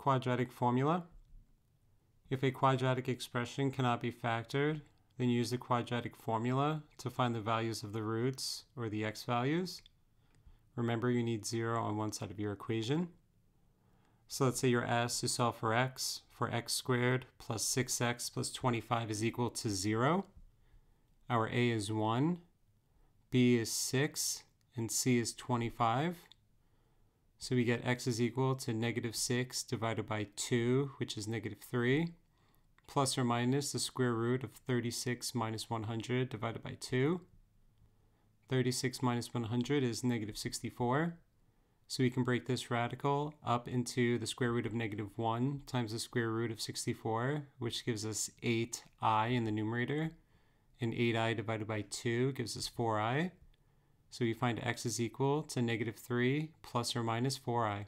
quadratic formula. If a quadratic expression cannot be factored, then use the quadratic formula to find the values of the roots or the x values. Remember you need 0 on one side of your equation. So let's say you're asked to solve for x, for x squared plus 6x plus 25 is equal to 0. Our a is 1, b is 6, and c is 25. So we get x is equal to negative 6 divided by 2, which is negative 3, plus or minus the square root of 36 minus 100 divided by 2. 36 minus 100 is negative 64. So we can break this radical up into the square root of negative 1 times the square root of 64, which gives us 8i in the numerator. And 8i divided by 2 gives us 4i. So we find x is equal to negative 3 plus or minus 4i.